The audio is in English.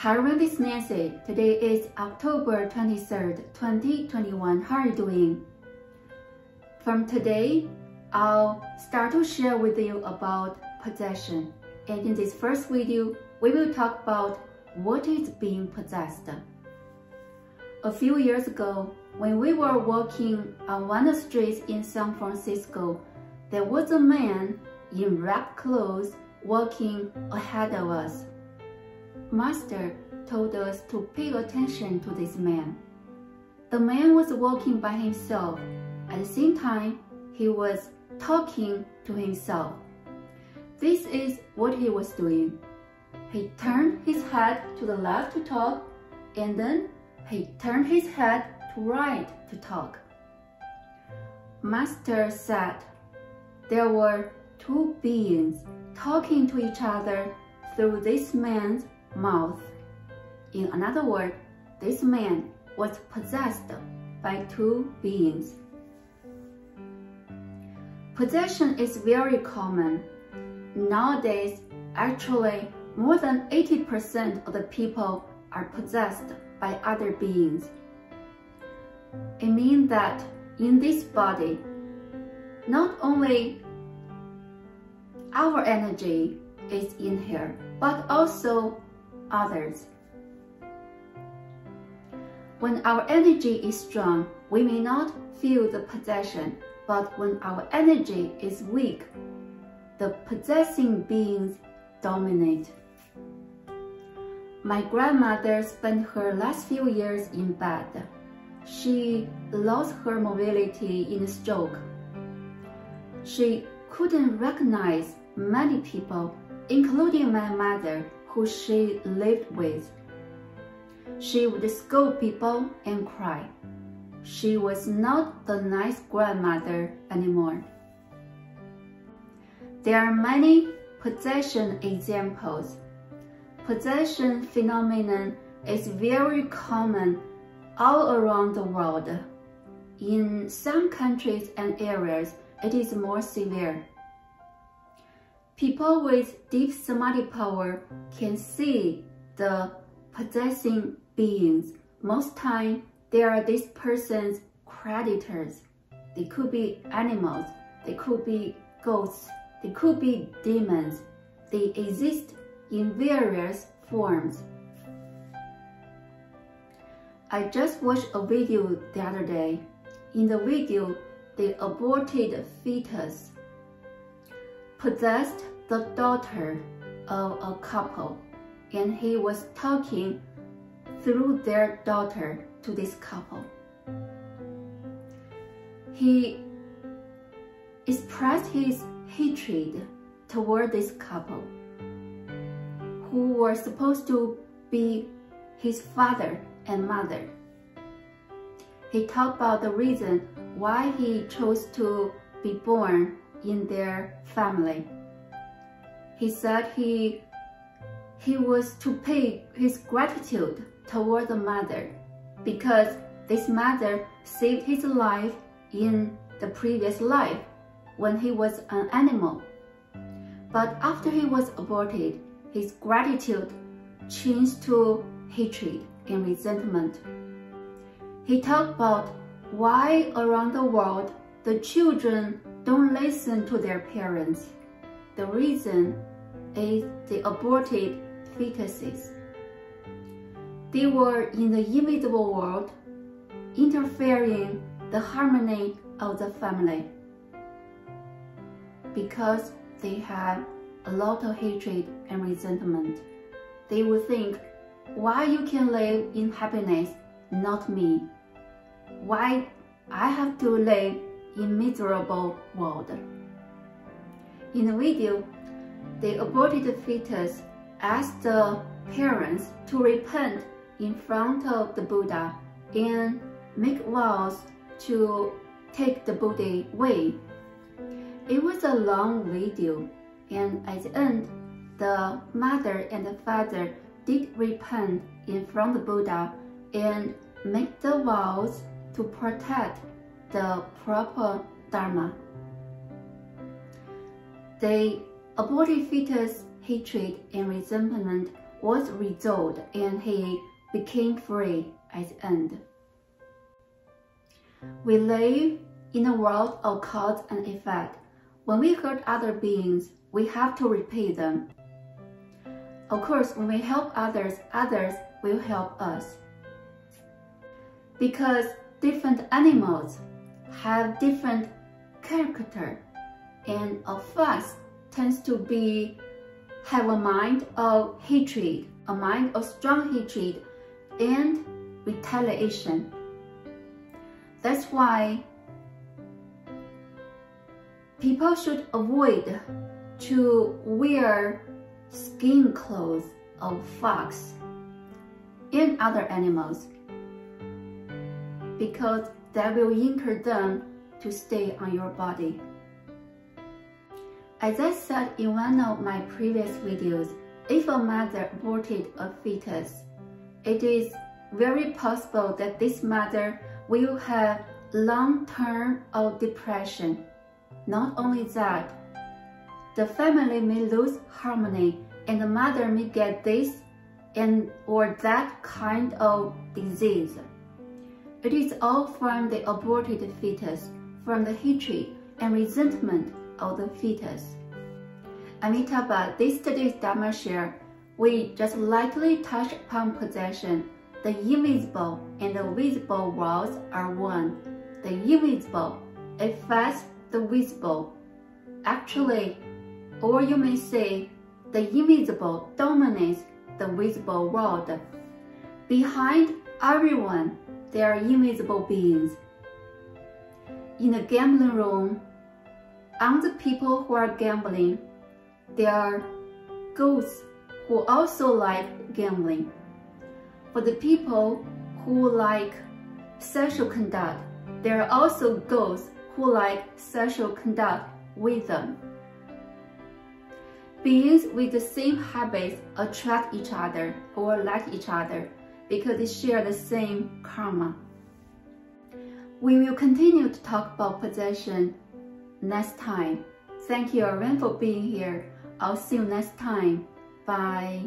Hi everyone, this is Nancy. Today is October 23rd, 2021. How are you doing? From today, I'll start to share with you about possession. And in this first video, we will talk about what is being possessed. A few years ago, when we were walking on one of the streets in San Francisco, there was a man in wrapped clothes walking ahead of us. Master told us to pay attention to this man. The man was walking by himself. At the same time, he was talking to himself. This is what he was doing. He turned his head to the left to talk, and then he turned his head to right to talk. Master said there were two beings talking to each other through this man's mouth. In another word, this man was possessed by two beings. Possession is very common. Nowadays, actually, more than 80% of the people are possessed by other beings. It means that in this body, not only our energy is in here, but also others. When our energy is strong, we may not feel the possession, but when our energy is weak, the possessing beings dominate. My grandmother spent her last few years in bed. She lost her mobility in a stroke. She couldn't recognize many people, including my mother, who she lived with. She would scold people and cry. She was not the nice grandmother anymore. There are many possession examples. Possession phenomenon is very common all around the world. In some countries and areas, it is more severe. People with deep samadhi power can see the possessing beings. Most time, they are this person's creditors. They could be animals, they could be ghosts, they could be demons. They exist in various forms. I just watched a video the other day. In the video, they aborted fetus possessed the daughter of a couple and he was talking through their daughter to this couple. He expressed his hatred toward this couple who were supposed to be his father and mother. He talked about the reason why he chose to be born in their family. He said he, he was to pay his gratitude toward the mother because this mother saved his life in the previous life when he was an animal. But after he was aborted, his gratitude changed to hatred and resentment. He talked about why around the world the children don't listen to their parents. The reason is the aborted fetuses. They were in the invisible world, interfering the harmony of the family. Because they had a lot of hatred and resentment, they would think, why you can live in happiness, not me? Why I have to live in miserable world? In the video, the aborted fetus asked the parents to repent in front of the Buddha and make vows to take the Buddha away. It was a long video and at the end, the mother and the father did repent in front of the Buddha and make the vows to protect the proper Dharma. The aborted fetus hatred and resentment was resolved and he became free at the end. We live in a world of cause and effect. When we hurt other beings, we have to repay them. Of course, when we help others, others will help us. Because different animals have different character and a fox tends to be have a mind of hatred, a mind of strong hatred and retaliation. That's why people should avoid to wear skin clothes of fox and other animals because that will incur them to stay on your body. As I said in one of my previous videos, if a mother aborted a fetus, it is very possible that this mother will have long term of depression. Not only that, the family may lose harmony and the mother may get this and or that kind of disease. It is all from the aborted fetus, from the hatred and resentment of the fetus. Amitabha, this today's Dharma share, we just lightly touch upon possession. The invisible and the visible worlds are one. The invisible affects the visible. Actually, or you may say, the invisible dominates the visible world. Behind everyone they are invisible beings. In the gambling room, on the people who are gambling, there are ghosts who also like gambling. For the people who like sexual conduct, there are also ghosts who like sexual conduct with them. Beings with the same habits attract each other or like each other because they share the same karma. We will continue to talk about possession next time. Thank you everyone for being here. I'll see you next time. Bye.